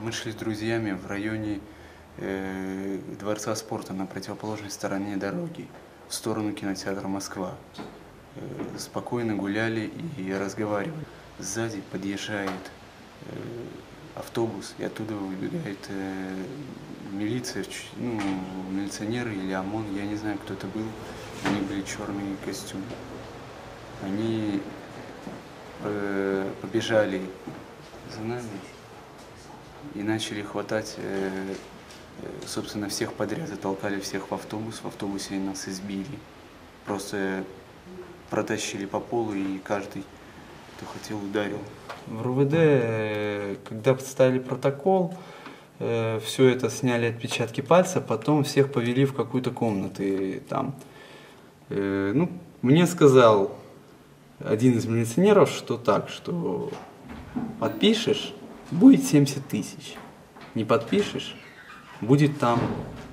Мы шли с друзьями в районе э, Дворца спорта на противоположной стороне дороги, в сторону кинотеатра «Москва». Э, спокойно гуляли и разговаривали. Сзади подъезжает э, автобус, и оттуда выбегает э, милиция, ну, милиционеры или ОМОН, я не знаю, кто это был. У них были черные костюмы. Они э, побежали за нами и начали хватать, э, э, собственно, всех подряд, затолкали всех в автобус, в автобусе нас избили. Просто протащили по полу, и каждый, кто хотел, ударил. В РУВД, э, когда поставили протокол, все это сняли отпечатки пальца, потом всех повели в какую-то комнату. И там, э, ну, мне сказал один из милиционеров, что так, что подпишешь, будет 70 тысяч. Не подпишешь, будет там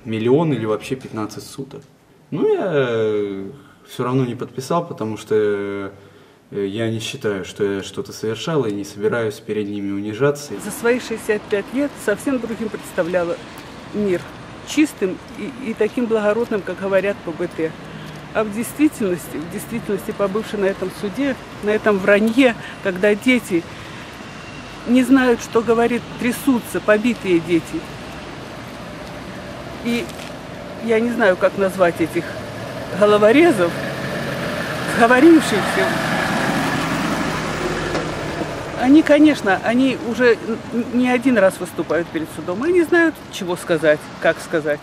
миллион или вообще 15 суток. Ну, я все равно не подписал, потому что э, я не считаю, что я что-то совершал и не собираюсь перед ними унижаться. За свои 65 лет совсем другим представляла мир. Чистым и, и таким благородным, как говорят по БТ. А в действительности, в действительности, побывши на этом суде, на этом вранье, когда дети не знают, что говорит, трясутся, побитые дети. И я не знаю, как назвать этих головорезов, говорившихся. Они, конечно, они уже не один раз выступают перед судом. Они знают, чего сказать, как сказать.